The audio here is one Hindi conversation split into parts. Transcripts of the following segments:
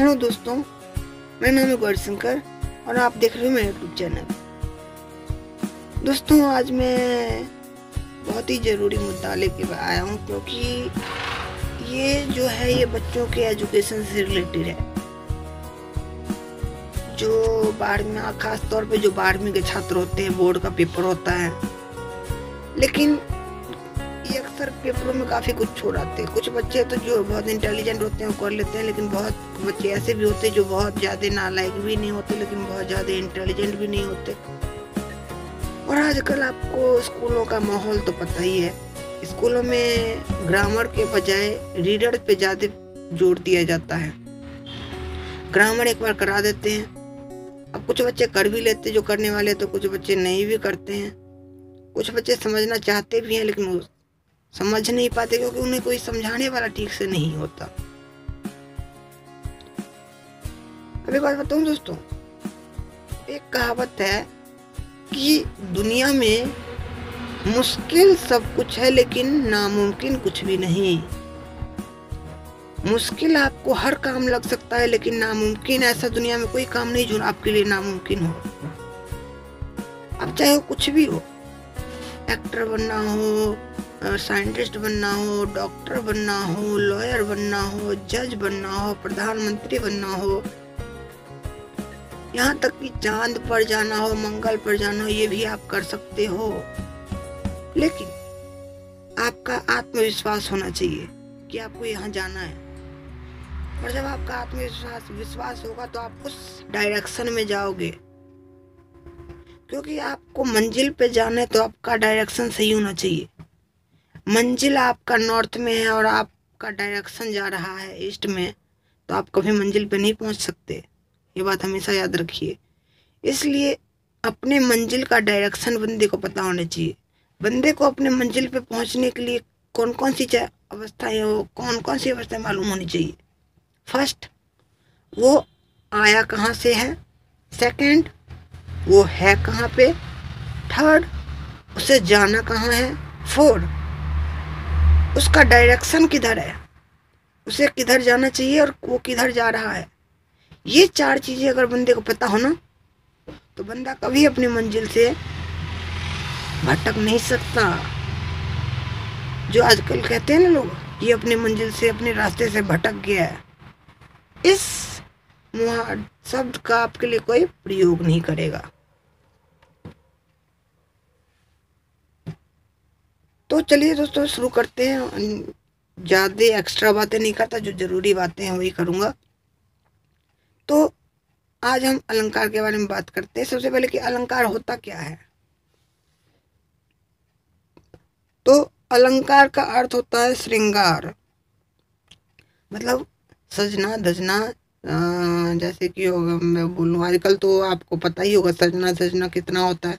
हेलो दोस्तों, मेरा नाम है गौरशंकर और आप देख रहे हो मेरा यूट्यूब चैनल। दोस्तों, आज मैं बहुत ही ज़रूरी मुद्दा लेके आया हूँ क्योंकि ये जो है, ये बच्चों के एजुकेशन से रिलेटेड है। जो बारहवीं खास तौर पे जो बारहवीं के छात्र होते हैं बोर्ड का पेपर होता है। लेकिन ये अक्सर पेपरों में काफ़ी कुछ छोड़ आते हैं। कुछ बच्चे तो जो बहुत इंटेलिजेंट होते हैं, वो कर लेते हैं, लेकिन बहुत बच्चे ऐसे भी होते हैं जो बहुत ज़्यादा नालायक भी नहीं होते, लेकिन बहुत ज़्यादा इंटेलिजेंट भी नहीं होते। और आजकल आपको स्कूलों का माहौल तो पता ही है। स्कूलों में ग्रामर के बजाय रीडर पे ज़्यादा ज़ोर दिया जाता है। ग्रामर एक बार करा देते हैं। अब कुछ बच्चे कर भी लेते जो करने वाले तो कुछ बच्चे नहीं भी करते हैं। कुछ बच्चे समझना चाहते भी हैं, लेकिन समझ नहीं पाते क्योंकि उन्हें कोई समझाने वाला ठीक से नहीं होता। अभी बात बताऊँ दोस्तों, एक कहावत है कि दुनिया में मुश्किल सब कुछ है लेकिन नामुमकिन कुछ भी नहीं। मुश्किल आपको हर काम लग सकता है लेकिन नामुमकिन ऐसा दुनिया में कोई काम नहीं जो आपके लिए नामुमकिन हो। आप चाहे कुछ भी हो, एक्टर बनना हो साइंटिस्ट बनना हो, डॉक्टर बनना हो, लॉयर बनना हो, जज बनना हो, प्रधानमंत्री बनना हो, यहाँ तक कि चाँद पर जाना हो, मंगल पर जाना हो, ये भी आप कर सकते हो। लेकिन आपका आत्मविश्वास होना चाहिए कि आपको यहाँ जाना है। और जब आपका आत्मविश्वास, विश्वास होगा तो आप उस डायरेक्शन में जाओगे। क्योंकि आपको मंजिल पे जाना है तो आपका डायरेक्शन सही होना चाहिए। मंजिल आपका नॉर्थ में है और आपका डायरेक्शन जा रहा है ईस्ट में तो आप कभी मंजिल पे नहीं पहुँच सकते। ये बात हमेशा याद रखिए। इसलिए अपने मंजिल का डायरेक्शन बंदे को पता होना चाहिए। बंदे को अपने मंजिल पे पहुँचने के लिए कौन कौन सी अवस्थाएँ हो कौन कौन सी अवस्थाएँ मालूम होनी चाहिए? फ़र्स्ट वो आया कहाँ से है? सेकंड वो है कहाँ पे? थर्ड उसे जाना कहाँ है? फोर्थ उसका डायरेक्शन किधर है? उसे किधर जाना चाहिए और वो किधर जा रहा है? ये चार चीज़ें अगर बंदे को पता हो ना तो बंदा कभी अपनी मंजिल से भटक नहीं सकता। जो आजकल कहते हैं ना लोग, ये अपनी मंजिल से, अपने रास्ते से भटक गया है। इस मुहा शब्द का आपके लिए कोई प्रयोग नहीं करेगा। तो चलिए दोस्तों, शुरू करते हैं। ज़्यादा एक्स्ट्रा बातें नहीं करता, जो ज़रूरी बातें हैं, वही करूँगा। तो आज हम अलंकार के बारे में बात करते हैं। सबसे पहले कि अलंकार होता क्या है? तो अलंकार का अर्थ होता है श्रृंगार। मतलब सजना, धजना जैसे कि मैं बोलूँ। आजकल तो आपको पता ही होगा, सजना सजना कितना होता है।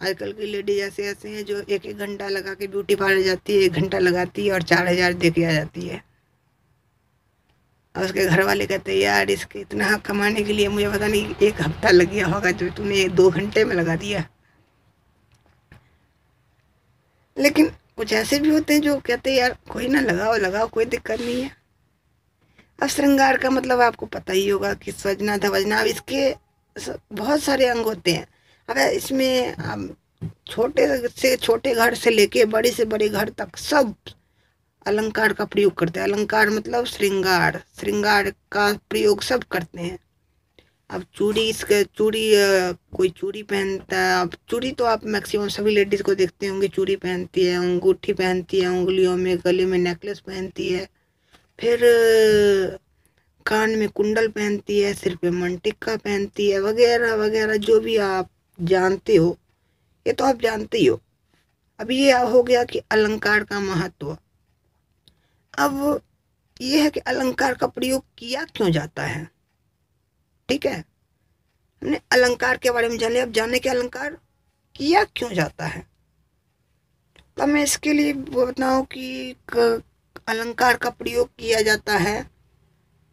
आजकल की लेडीज़ ऐसे ऐसे हैं जो एक एक घंटा लगा के ब्यूटी पार्लर जाती है, एक घंटा लगाती है और चार हज़ार दे के आ जाती है। और उसके घर वाले कहते हैं, यार, इसके इतना कमाने के लिए मुझे पता नहीं एक हफ़्ता लग गया होगा जो तूने दो घंटे में लगा दिया। लेकिन कुछ ऐसे भी होते हैं जो कहते हैं, यार, कोई ना लगाओ लगाओ, कोई दिक्कत नहीं है। अब श्रृंगार का मतलब आपको पता ही होगा कि सजना धवजना अब इसके बहुत सारे अंग होते हैं। अब इसमें अब छोटे से, छोटे घर से लेके बड़े से बड़े घर तक सब अलंकार का प्रयोग करते हैं। अलंकार मतलब श्रृंगार श्रृंगार का प्रयोग सब करते हैं। अब चूड़ी इसके, चूड़ी कोई चूड़ी पहनता है, अब चूड़ी तो आप मैक्सिमम सभी लेडीज़ को देखते होंगे, चूड़ी पहनती है, अंगूठी पहनती है, उंगलियों में, गले में नेकलेस पहनती है, फिर कान में कुंडल पहनती है, सिर पे मंटिक्का पहनती है, वगैरह वगैरह, जो भी आप जानते हो? ये तो आप जानते ही हो। अब ये हो गया कि अलंकार का महत्व। अब ये है कि अलंकार का प्रयोग किया क्यों जाता है? ठीक है? हमने अलंकार के बारे में जाने। अब जाने के अलंकार किया क्यों जाता है? तो मैं इसके लिए बताऊँ कि अलंकार का प्रयोग किया जाता है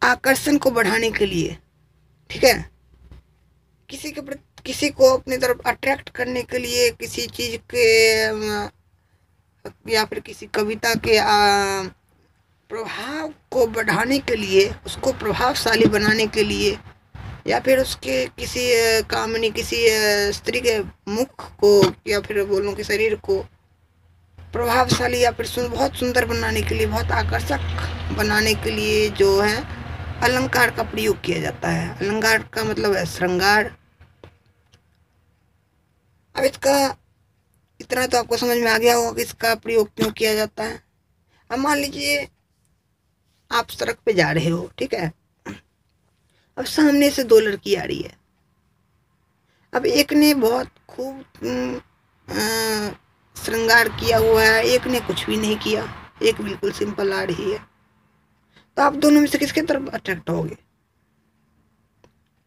आकर्षण को बढ़ाने के लिए। ठीक है? किसी के किसी को अपनी तरफ़ अट्रैक्ट करने के लिए किसी चीज़ के या फिर किसी कविता के प्रभाव को बढ़ाने के लिए उसको प्रभावशाली बनाने के लिए या फिर उसके किसी कामनी किसी स्त्री के मुख को या फिर बोलूँ कि शरीर को प्रभावशाली या फिर सुन, बहुत सुंदर बनाने के लिए बहुत आकर्षक बनाने के लिए जो है अलंकार का प्रयोग किया जाता है। अलंकार का मतलब है श्रृंगार अब इसका, इतना तो आपको समझ में आ गया होगा कि इसका प्रयोग क्यों किया जाता है। अब मान लीजिए, आप सड़क पे जा रहे हो, ठीक है? अब सामने से दो लड़की आ रही है। अब एक ने बहुत खूब श्रृंगार किया हुआ है, एक ने कुछ भी नहीं किया, एक बिल्कुल सिंपल आ रही है। तो आप दोनों में से किसके तरफ़ अट्रैक्ट होगे?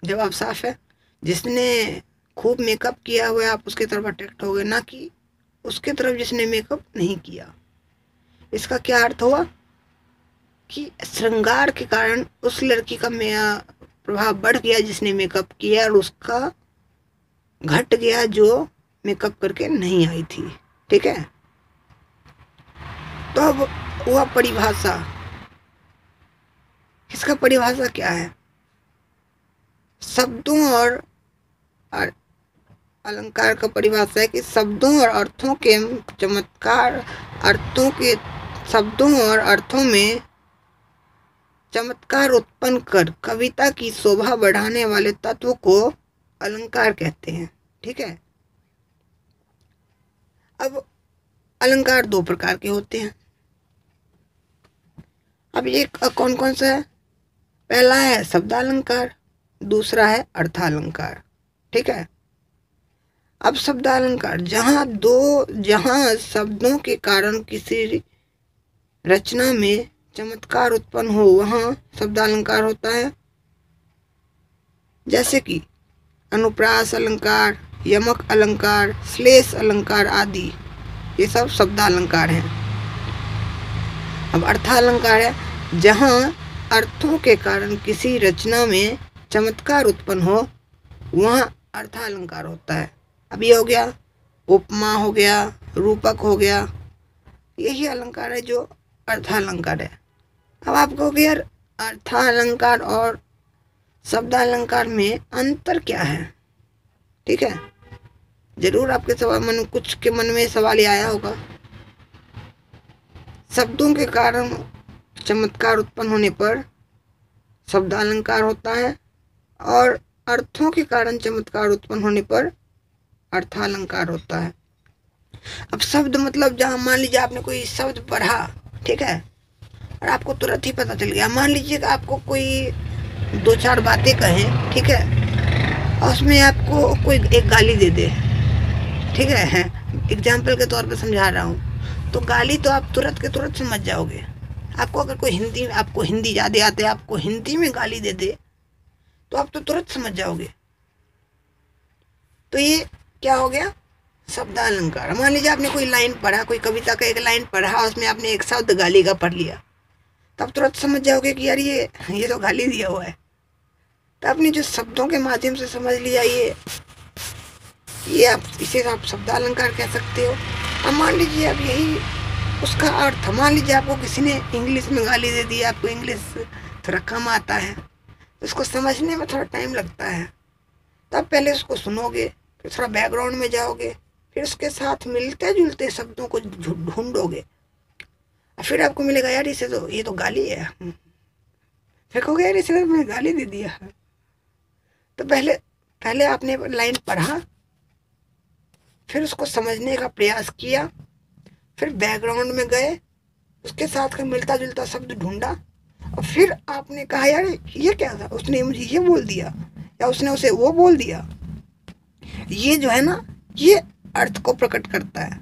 जवाब साफ़ है, जिसने खूब मेकअप किया हुआ है, आप उसके तरफ़ अट्रैक्ट होगे, ना कि उसके तरफ़ जिसने मेकअप नहीं किया। इसका क्या अर्थ हुआ? कि श्रृंगार के कारण उस लड़की का प्रभाव बढ़ गया जिसने मेकअप किया और उसका घट गया जो मेकअप करके नहीं आई थी। ठीक है? तो अब वह परिभाषा। इसका परिभाषा क्या है? शब्दों और अलंकार का परिभाषा है कि शब्दों और अर्थों के चमत्कार, अर्थों के, शब्दों और अर्थों में चमत्कार उत्पन्न कर कविता की शोभा बढ़ाने वाले तत्व को अलंकार कहते हैं। ठीक है? अब अलंकार दो प्रकार के होते हैं। अब एक कौन कौन सा है? पहला है शब्दालंकार, दूसरा है अर्थालंकार। ठीक है? अब शब्दालंकार जहाँ दो, जहाँ शब्दों के कारण किसी रचना में चमत्कार उत्पन्न हो, वहाँ शब्दालंकार होता है। जैसे कि अनुप्रास अलंकार, यमक अलंकार, श्लेष अलंकार आदि, ये सब शब्दालंकार हैं। अब अर्थालंकार है, जहाँ अर्थों के कारण किसी रचना में चमत्कार उत्पन्न हो, वहाँ अर्थालंकार होता है। अब ये हो गया, उपमा हो गया, रूपक हो गया, यही अलंकार है जो अर्थालंकार है। अब आप कहोगे, यार अर्थालंकार और शब्दालंकार में अंतर क्या है? ठीक है? ज़रूर आपके सवाल मन, कुछ के मन में सवाल ही आया होगा। शब्दों के कारण चमत्कार उत्पन्न होने पर शब्दालंकार होता है और अर्थों के कारण चमत्कार उत्पन्न होने पर अर्थालंकार होता है। अब शब्द मतलब जहाँ मान लीजिए आपने कोई शब्द पढ़ा, ठीक है? और आपको तुरंत ही पता चल गया। मान लीजिए कि आपको कोई दो चार बातें कहें, ठीक है? और उसमें आपको कोई एक गाली दे दे, ठीक है? एग्ज़ाम्पल के तौर पे समझा रहा हूँ। तो गाली तो आप तुरंत के तुरंत समझ जाओगे। आपको अगर कोई हिंदी में आपको हिंदी ज़्यादा आते, आपको हिंदी में गाली दे दे तो आप तो तुरंत समझ जाओगे। तो ये क्या हो गया? शब्द अलंकार। मान लीजिए आपने कोई लाइन पढ़ा, कोई कविता का एक लाइन पढ़ा, उसमें आपने एक शब्द गाली का पढ़ लिया। तब तुरंत समझ जाओगे कि यार ये ये तो गाली दिया हुआ है। तो आपने जो शब्दों के माध्यम से समझ लिया ये ये आप, इसे आप शब्द अलंकार कह सकते हो। अब मान लीजिए आप यही, उसका अर्थ, मान लीजिए आपको किसी ने इंग्लिश में गाली दे दी, आपको इंग्लिश थोड़ा कम आता है, उसको समझने में थोड़ा टाइम लगता है। तब पहले उसको सुनोगे फिर थोड़ा बैकग्राउंड में जाओगे, फिर उसके साथ मिलते जुलते शब्दों को ढूंढोगे। फिर आपको मिलेगा, यार, इसे तो ये तो गाली है। फिर कहोगे यार, इसे तो मैंने गाली दे दिया। है तो पहले पहले आपने लाइन पढ़ा, फिर उसको समझने का प्रयास किया, फिर बैकग्राउंड में गए, उसके साथ का मिलता जुलता शब्द ढूंढा, और फिर आपने कहा, यार, ये क्या था? उसने मुझे ये बोल दिया, या उसने उसे वो बोल दिया? ये जो है ना, ये अर्थ को प्रकट करता है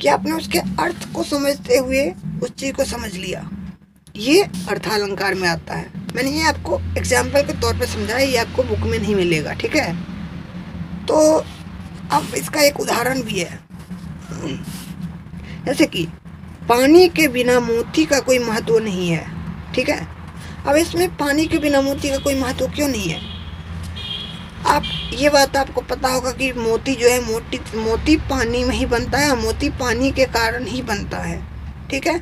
कि आपने उसके अर्थ को समझते हुए उस चीज़ को समझ लिया। ये अर्थालंकार में आता है। मैंने ये आपको एग्ज़ाम्पल के तौर पे समझाया, ये आपको बुक में नहीं मिलेगा, ठीक है? तो अब इसका एक उदाहरण भी है। जैसे कि पानी के बिना मोती का कोई महत्व नहीं है, ठीक है? अब इसमें पानी के बिना मोती का कोई महत्व क्यों नहीं है? आप, ये बात आपको पता होगा कि मोती जो है, मोती मोती पानी में ही बनता है मोती पानी के कारण ही बनता है। ठीक है?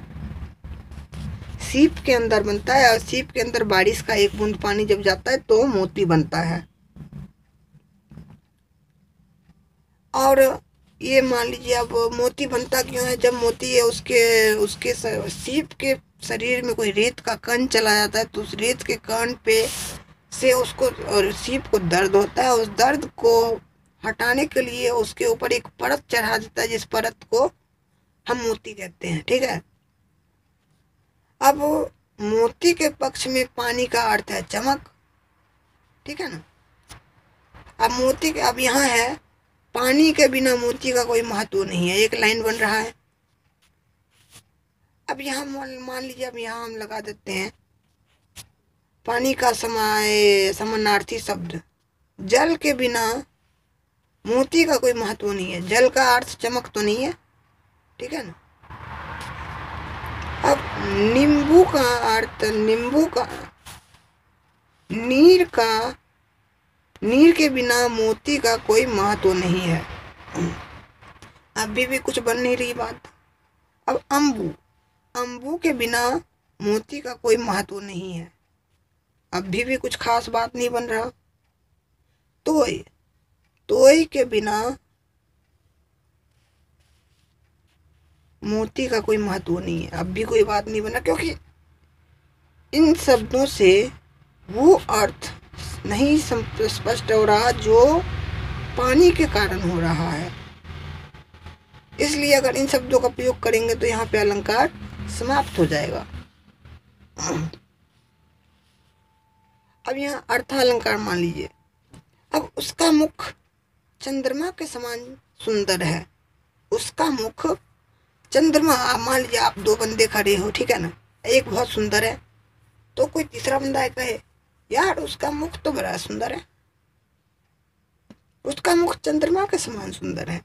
सीप के अंदर बनता है और सीप के अंदर बारिश का एक बूंद पानी जब जाता है तो मोती बनता है। और ये मान लीजिए, अब मोती बनता क्यों है? जब मोती है उसके उसके सीप के शरीर में कोई रेत का कण चला जाता है तो उस रेत के कण पे से उसको सीप को दर्द होता है, उस दर्द को हटाने के लिए उसके ऊपर एक परत चढ़ा देता है, जिस परत को हम मोती कहते हैं, ठीक है? अब मोती के पक्ष में पानी का अर्थ है चमक, ठीक है ना? अब मोती के, अब यहाँ है, पानी के बिना मोती का कोई महत्व नहीं है, एक लाइन बन रहा है। अब यहाँ मान लीजिए, अब यहाँ हम लगा देते हैं पानी का समाय, समानार्थी शब्द। जल के बिना मोती का कोई महत्व नहीं है। जल का अर्थ चमक तो नहीं है, ठीक है ना? अब नींबू का अर्थ, नींबू का, नीर का, नीर के बिना मोती का कोई महत्व नहीं है। अभी भी कुछ बन नहीं रही बात। अब अम्बू अम्बू के बिना मोती का कोई महत्व नहीं है। अभी भी कुछ खास बात नहीं बन रहा। तोय तोय के बिना मोती का कोई महत्व नहीं है। अब भी कोई बात नहीं बना क्योंकि इन शब्दों से वो अर्थ नहीं स्पष्ट हो रहा जो पानी के कारण हो रहा है। इसलिए अगर इन शब्दों का प्रयोग करेंगे तो यहाँ पे अलंकार समाप्त हो जाएगा। अब यहाँ अर्थालंकार मान लीजिए। अब उसका मुख चंद्रमा के समान सुंदर है। उसका मुख चंद्रमा, आप मान लीजिए, आप दो बंदे खड़े हो, ठीक है ना? एक बहुत सुंदर है तो कोई तीसरा बंदा कहे, यार, उसका मुख तो बड़ा सुंदर है। उसका मुख चंद्रमा के समान सुंदर है।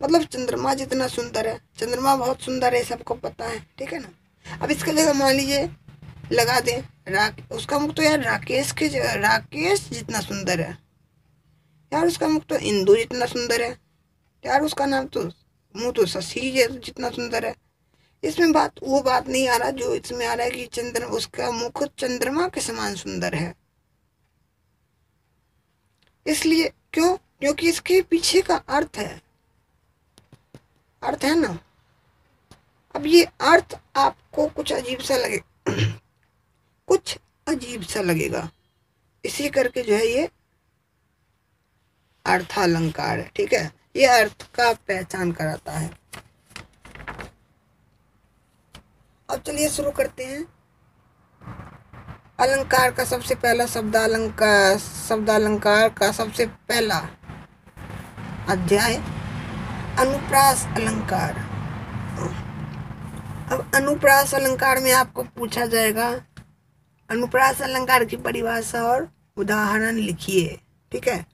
मतलब चंद्रमा जितना सुंदर है, चंद्रमा बहुत सुंदर है, सबको पता है, ठीक है ना? अब इसके लिए मान लीजिए लगा दें। राक, उसका मुख तो यार राकेश के राकेश जितना सुंदर है। यार उसका मुख तो इंदु जितना सुंदर है। यार उसका नाम तो मुँह तो शशि जितना सुंदर है। इसमें बात, वो बात नहीं आ रहा जो इसमें आ रहा है कि चंद्र, उसका मुख चंद्रमा के समान सुंदर है। इसलिए क्यों? क्योंकि इसके पीछे का अर्थ है। अर्थ है ना? अब ये अर्थ आपको कुछ अजीब सा लगे। अजीब सा लगेगा। इसी करके जो है ये अर्थालंकार है, ठीक है? ये अर्थ का पहचान कराता है। अब चलिए शुरू करते हैं। अलंकार का सबसे पहला शब्द अलंकार शब्द अलंकार का सबसे पहला अध्याय, अनुप्रास अलंकार। अब अनुप्रास अलंकार में आपको पूछा जाएगा अनुप्रास अलंकार की परिभाषा और उदाहरण लिखिए, ठीक है?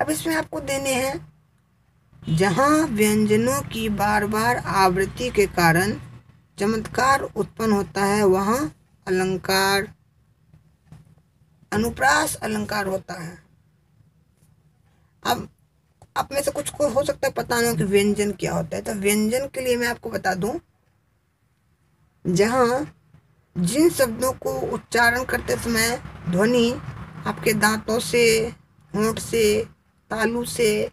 अब इसमें आपको देने हैं, जहाँ व्यंजनों की बार बार आवृत्ति के कारण चमत्कार उत्पन्न होता है, वहाँ अलंकार, अनुप्रास अलंकार होता है। अब, आप में से कुछ को हो सकता है पता ना कि व्यंजन क्या होता है। तो व्यंजन के लिए मैं आपको बता दूँ, जहाँ जिन शब्दों को उच्चारण करते समय ध्वनि आपके दांतों से, होंठ से, तालू से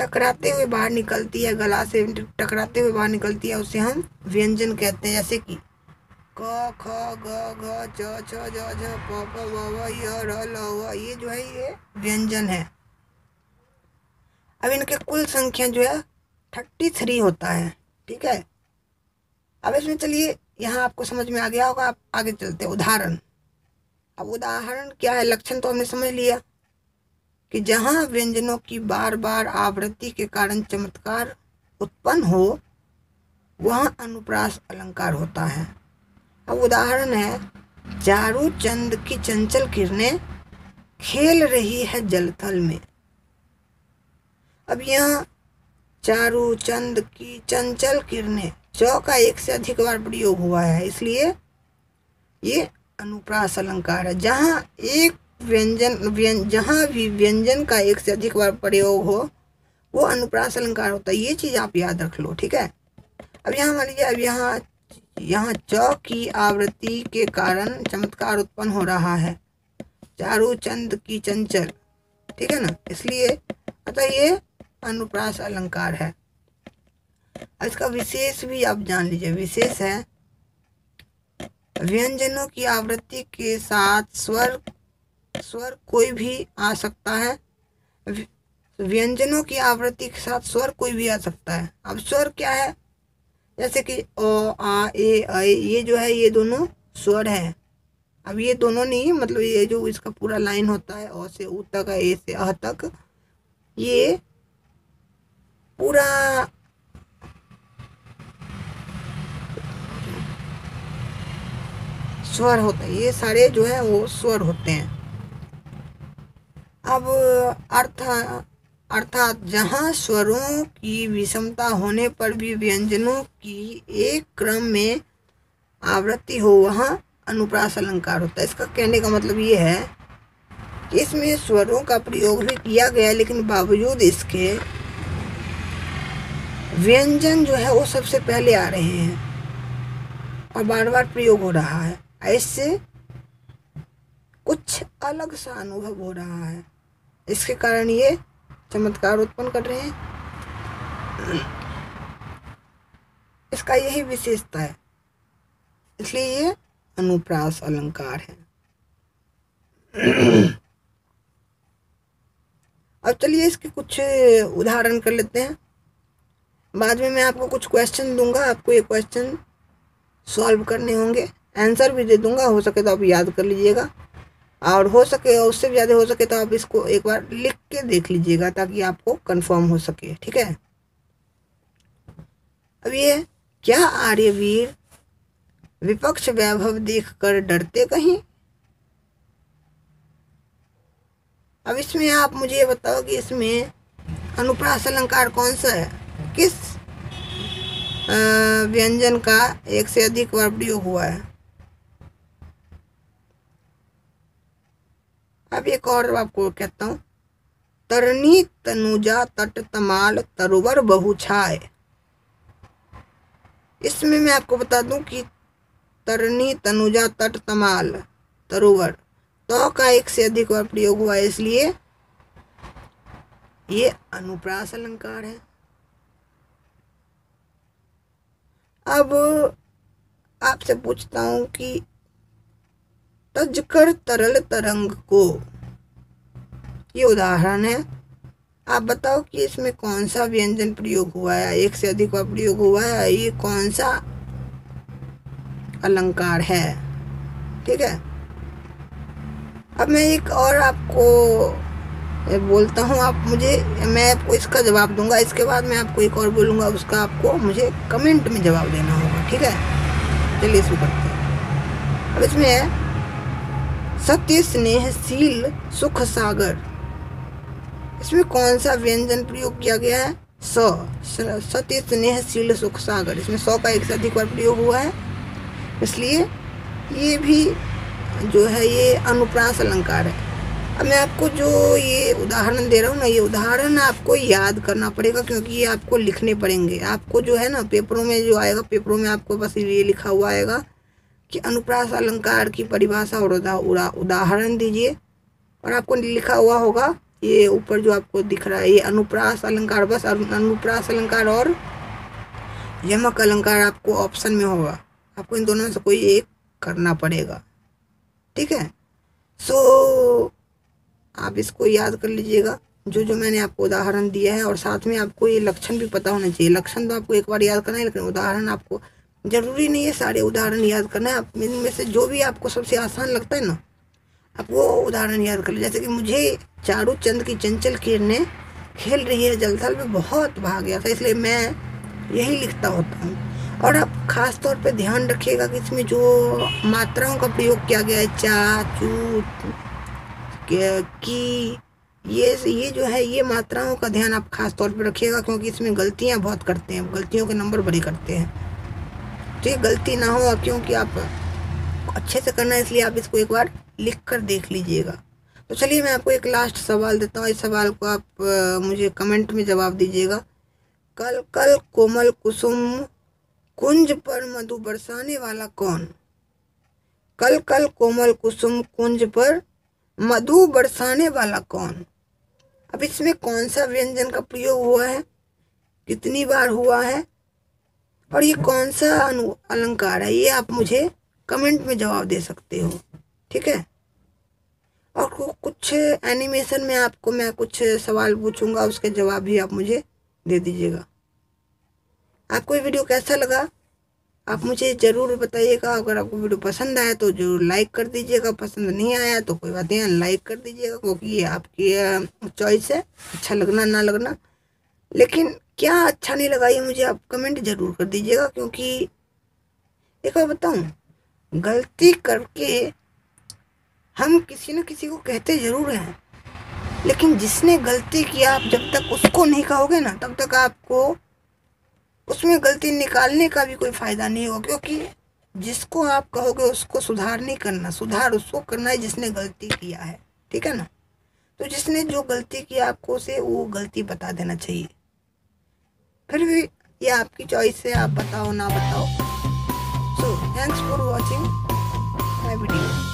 टकराते हुए बाहर निकलती है, गला से टकराते हुए बाहर निकलती है, उसे हम व्यंजन कहते हैं, जैसे कि क, ख, ग च, छ, ज, झ, प प, व व, य, र, ल, व, ये जो है, ये व्यंजन है। अब इनके कुल संख्या जो है, थर्टी थ्री होता है, ठीक है? अब इसमें चलिए यहाँ आपको समझ में आ गया होगा, आप आगे चलते उदाहरण। अब उदाहरण क्या है? लक्षण तो हमने समझ लिया कि जहाँ व्यंजनों की बार बार आवृत्ति के कारण चमत्कार उत्पन्न हो, वहाँ अनुप्रास अलंकार होता है। अब उदाहरण है, चारू चंद की चंचल किरणें खेल रही है जलथल में। अब यहाँ चारू चंद की चंचल किरणें चौ का एक से अधिक बार प्रयोग हुआ है, इसलिए ये अनुप्रास अलंकार है। जहाँ एक व्यंजन, व्यं, जहाँ भी व्यंजन का एक से अधिक बार प्रयोग हो, वो अनुप्रास अलंकार होता है। ये चीज़ आप याद रख लो, ठीक है? अब यहाँ मान लीजिए, अब यहाँ यहाँ च की आवृत्ति के कारण चमत्कार उत्पन्न हो रहा है। चारू चंद की चंचल, ठीक है ना? इसलिए, अतः ये अनुप्रास अलंकार है। इसका विशेष भी आप जान लीजिए, विशेष है। व्यंजनों की आवृत्ति के साथ स्वर स्वर कोई भी आ सकता है। व्यंजनों की आवृत्ति के साथ स्वर कोई भी आ सकता है। अब स्वर क्या है? जैसे कि ओ आ, ए ऐ ये जो है, ये दोनों स्वर है। अब ये दोनों नहीं मतलब ये जो इसका पूरा लाइन होता है ओ से ऊ तक, ए से अ तक, ये पूरा स्वर होता है। ये सारे जो है वो स्वर होते हैं। अब अर्थ, अर्थात जहाँ स्वरों की विषमता होने पर भी व्यंजनों की एक क्रम में आवृत्ति हो, वहाँ अनुप्रास अलंकार होता है। इसका कहने का मतलब ये है कि इसमें स्वरों का प्रयोग भी किया गया, लेकिन बावजूद इसके व्यंजन जो है वो सबसे पहले आ रहे हैं और बार बार प्रयोग हो रहा है। ऐसे कुछ अलग सा अनुभव हो रहा है। इसके कारण ये चमत्कार उत्पन्न कर रहे हैं। इसका यही विशेषता है। इसलिए ये अनुप्रास अलंकार है। अब चलिए इसके कुछ उदाहरण कर लेते हैं। बाद में मैं आपको कुछ क्वेश्चन दूँगा। आपको ये क्वेश्चन सॉल्व करने होंगे। आंसर भी दे दूँगा, हो सके तो आप याद कर लीजिएगा। और हो सके, उससे भी ज़्यादा हो सके तो आप इसको एक बार लिख के देख लीजिएगा ताकि आपको कंफर्म हो सके, ठीक है? अब ये क्या आर्यवीर विपक्ष वैभव देखकर डरते कहीं? अब इसमें आप मुझे बताओ कि इसमें अनुप्रास अलंकार कौन सा है? किस व्यंजन का एक से अधिक बार प्रयोग हुआ है? अब एक और आपको कहता हूँ। तरनी तनुजा तट तमाल तरुवर बहुछाय इसमें मैं आपको बता दूँ कि तरनी तनुजा तट तमाल तरुवर तो का एक से अधिक बार प्रयोग हुआ है इसलिए ये अनुप्रास अलंकार है। अब आपसे पूछता हूँ कि तजकर तरल तरंग को। ये उदाहरण है। आप बताओ कि इसमें कौन सा व्यंजन प्रयोग हुआ है? एक से अधिक का प्रयोग हुआ है? ये कौन सा अलंकार है? ठीक है? अब मैं एक और आपको बोलता हूँ। आप मुझे, मैं आपको इसका जवाब दूँगा। इसके बाद मैं आपको एक और बोलूँगा। उसका आपको मुझे कमेंट में जवाब देना होगा। ठीक है? चलिए शुरू करते हैं। अब इसमें है सत्य स्नेहशील सुख, सागर। इसमें कौन सा व्यंजन प्रयोग किया गया है? स सत्य स्नेहशील सुख, सागर। इसमें सौ का एक से अधिक बार प्रयोग हुआ है। इसलिए ये भी जो है, ये अनुप्रास अलंकार है। अब मैं आपको जो ये उदाहरण दे रहा हूँ ना, ये उदाहरण आपको याद करना पड़ेगा, क्योंकि ये आपको लिखने पड़ेंगे। आपको जो है ना, पेपरों में जो आएगा, पेपरों में आपको बस ये लिखा हुआ आएगा। कि अनुप्रास अलंकार की परिभाषा और उदाहरण दीजिए। और आपको लिखा हुआ होगा ये ऊपर जो आपको दिख रहा है ये अनुप्रास अलंकार बस अनुप्रास अलंकार और यमक अलंकार आपको ऑप्शन में होगा। आपको इन दोनों से कोई एक करना पड़ेगा। ठीक है? सो so, आप इसको याद कर लीजिएगा। जो जो मैंने आपको उदाहरण दिया है और साथ में आपको ये लक्षण भी पता होना चाहिए। लक्षण तो आपको एक बार याद करना है लेकिन उदाहरण आपको ज़रूरी नहीं है सारे उदाहरण याद करना है। आप इनमें से जो भी आपको सबसे आसान लगता है ना, आप वो उदाहरण याद कर ले। जैसे कि मुझे चारू चंद की चंचल किरणें खेल रही है जलथल में बहुत भाग गया था, इसलिए मैं यही लिखता होता हूँ। और आप ख़ास तौर पे ध्यान रखिएगा कि इसमें जो मात्राओं का प्रयोग किया गया है, चा, चू की, ये ये जो है, ये मात्राओं का ध्यान आप खास तौर पे रखिएगा, क्योंकि इसमें गलतियाँ बहुत करते हैं। गलतियों के नंबर बड़े करते हैं। तो ये गलती ना हो क्योंकि आप अच्छे से करना है, इसलिए आप इसको एक बार लिख कर देख लीजिएगा। तो चलिए मैं आपको एक लास्ट सवाल देता हूँ। इस सवाल को आप मुझे कमेंट में जवाब दीजिएगा। कल कल कोमल कुसुम कुंज पर मधु बरसाने वाला कौन? कल कल कोमल कुसुम कुंज पर मधु बरसाने वाला कौन? अब इसमें कौन सा व्यंजन का प्रयोग हुआ है? कितनी बार हुआ है? और ये कौन सा अलंकार है? ये आप मुझे कमेंट में जवाब दे सकते हो। ठीक है? और कुछ एनिमेशन में आपको मैं कुछ सवाल पूछूँगा, उसके जवाब भी आप मुझे दे दीजिएगा। आपको ये वीडियो कैसा लगा? आप मुझे ज़रूर बताइएगा। अगर आपको वीडियो पसंद आया तो ज़रूर लाइक कर दीजिएगा। पसंद नहीं आया तो कोई बात नहीं, लाइक कर दीजिएगा, क्योंकि ये आपकी चॉइस है। अच्छा लगना, ना लगना। लेकिन क्या अच्छा नहीं लगा ये मुझे, आप कमेंट ज़रूर कर दीजिएगा, क्योंकि एक बार बताऊँ, गलती करके हम किसी न किसी को कहते ज़रूर हैं, लेकिन जिसने गलती किया, आप जब तक उसको नहीं कहोगे ना, तब तक आपको उसमें गलती निकालने का भी कोई फ़ायदा नहीं होगा, क्योंकि जिसको आप कहोगे उसको सुधार नहीं करना, सुधार उसको करना है जिसने गलती किया है, ठीक है ना? तो जिसने जो गलती किया, आपको उसे वो गलती बता देना चाहिए। फिर भी ये आपकी चॉइस है, आप बताओ, ना बताओ। So thanks for watching my video